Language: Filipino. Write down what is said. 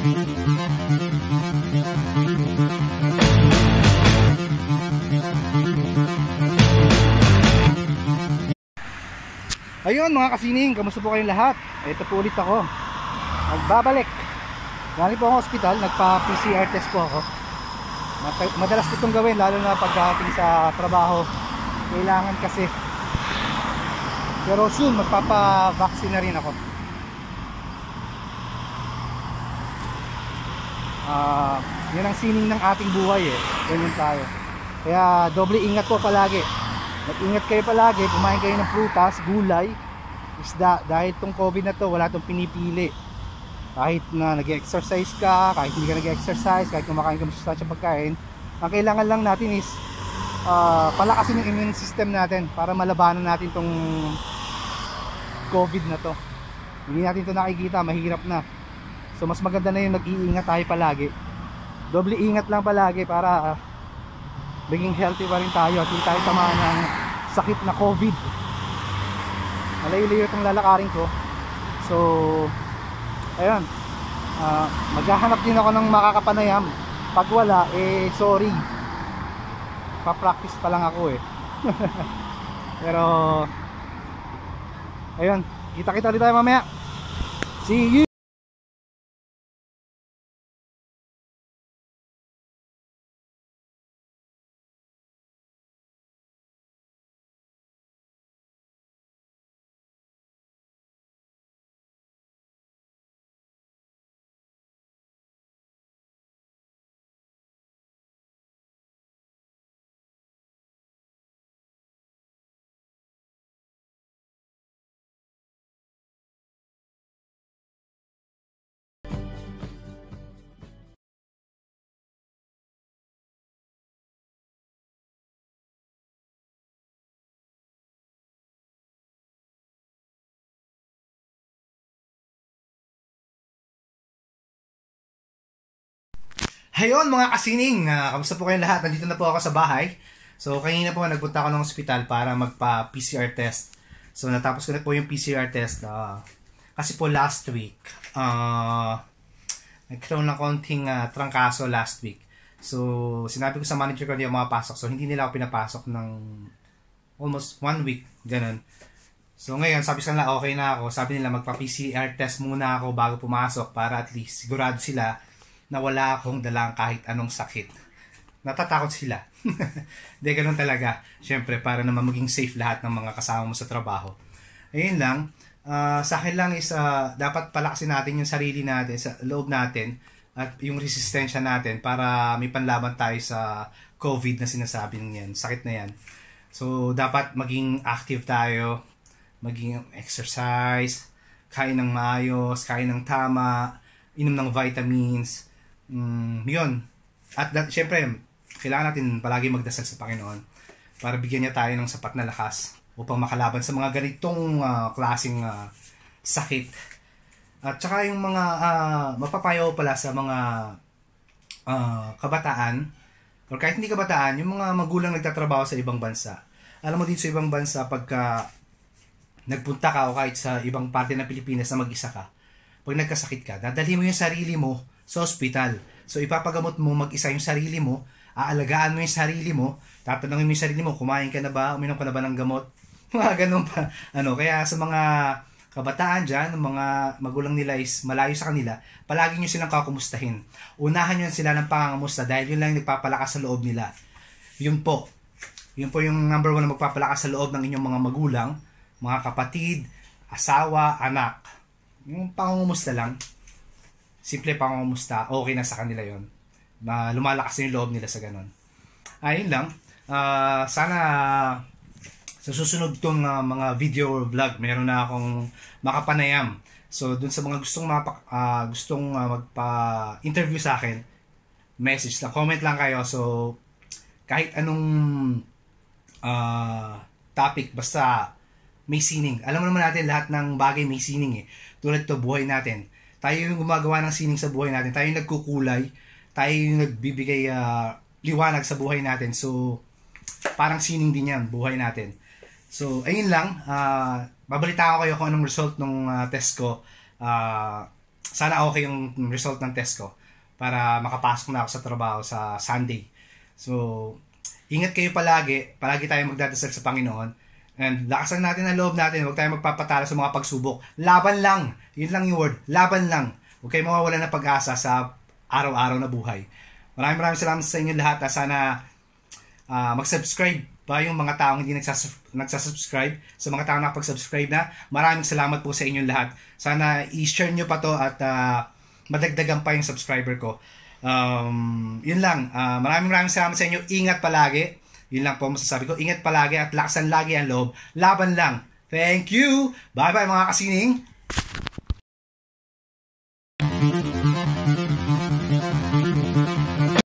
Ayun mga kasining, kamusta po kayong lahat? Ito po ulit ako. Magbabalik. Galing po ako hospital, nagpa-PCR test po ako. Madalas itong gawin, lalo na pagdating sa trabaho. Kailangan kasi. Pero soon, magpapa-vaccine na rin ako. Uh, yan ang sining ng ating buhay eh. Ganyan tayo. Kaya doble ingat po palagi. Mag-ingat kayo palagi, kumain kayo ng prutas, gulay, isda. Dahil tong COVID na to, wala tong pinipili. Kahit na nag-exercise ka, kahit hindi ka nag-exercise, kahit kumakain ka masustansya pagkain, ang kailangan lang natin is uh, palakasin yung immune system natin para malabanan natin tong COVID na to. Hindi natin to nakikita, mahirap na. So mas maganda na yung nag-iingat tayo palagi. Doble ingat lang palagi para uh, maging healthy pa rin tayo at hindi tayo tamaan ng sakit na COVID. Malayo-layo itong lalakarin ko. So ayun. Uh, maghahanap din ako ng makakapanayam. Pag wala eh sorry. Pa-practice pa lang ako eh. Pero ayun. Kita-kita ulit tayo mamaya. See you Hayon mga kasining, uh, kamusta po kayong lahat? Nandito na po ako sa bahay. So kanina po nagpunta ako ng ospital para magpa PCR test. So natapos ko na po yung PCR test. Uh, kasi po last week, uh, nagkaroon ng konting uh, trangkaso last week. So sinabi ko sa manager ko hindi ako makapasok. So hindi nila ako pinapasok ng almost one week. Ganun. So ngayon, sabi sa nila okay na ako. Sabi nila magpa-PCR test muna ako bago pumasok para at least sigurado sila na wala akong dalang kahit anong sakit. Natatakot sila. Hindi, ganun talaga. Siyempre, para naman maging safe lahat ng mga kasama mo sa trabaho. Ayun lang. Uh, sa akin lang is uh, dapat palakasin natin yung sarili natin, sa loob natin, at yung resistensya natin para may panlaban tayo sa COVID na sinasabi niyan, sakit na yan. So, dapat maging active tayo, maging exercise, kain ng maayos, kain ng tama, inom ng vitamins, mm, yun. At that, syempre, kailangan natin palagi magdasal sa Panginoon para bigyan niya tayo ng sapat na lakas upang makalaban sa mga ganitong uh, klaseng uh, sakit. At saka yung mga uh, mapapayo pala sa mga uh, kabataan or kahit hindi kabataan, yung mga magulang nagtatrabaho sa ibang bansa. Alam mo din sa ibang bansa pagka nagpunta ka o kahit sa ibang parte ng Pilipinas na mag-isa ka, pag nagkasakit ka, dadalhin mo yung sarili mo sa ospital. So ipapagamot mo mag-isa yung sarili mo, aalagaan mo yung sarili mo, tatanungin mo yung sarili mo, kumain ka na ba, uminom ka na ba ng gamot, mga ganun pa. Ano, kaya sa mga kabataan dyan, mga magulang nila is malayo sa kanila, palagi nyo silang kakumustahin. Unahan nyo sila ng pangangamusta dahil yun lang nagpapalakas sa loob nila. Yun po. Yun po yung number one na magpapalakas sa loob ng inyong mga magulang, mga kapatid, asawa, anak. Yung pangungumusta lang simple pangumusta, okay na sa kanila yon na lumalakas yung loob nila sa ganun. Ayun lang. Uh, sana sa susunod kong uh, mga video vlog, meron na akong makapanayam. So, dun sa mga gustong mapak, uh, gustong uh, magpa-interview sa akin, message lang, comment lang kayo. So, kahit anong uh, topic, basta may sining. Alam mo naman natin lahat ng bagay may sining eh. Tulad to buhay natin tayo yung gumagawa ng sining sa buhay natin. Tayo yung nagkukulay. Tayo yung nagbibigay uh, liwanag sa buhay natin. So, parang sining din yan, buhay natin. So, ayun lang. Uh, babalita ko kayo kung anong result ng uh, test ko. Uh, sana okay yung result ng test ko para makapasok na ako sa trabaho sa Sunday. So, ingat kayo palagi. Palagi tayong magdadasal sa Panginoon. And lakasan natin ang loob natin. Huwag tayong magpapatalo sa mga pagsubok. Laban lang. Yun lang yung word. Laban lang. Huwag kayong mawawala ng pag-asa sa araw-araw na buhay. Maraming maraming salamat sa inyo lahat. At sana uh, mag-subscribe pa yung mga taong hindi nagsas- nagsasubscribe. Sa mga taong nakapag-subscribe na, maraming salamat po sa inyong lahat. Sana i-share nyo pa to at uh, madagdagan pa yung subscriber ko. Um, yun lang. Uh, maraming maraming salamat sa inyo. Ingat palagi. Yun lang po masasabi ko. Ingat palagi at laksan lagi ang loob. Laban lang. Thank you. Bye-bye mga kasining.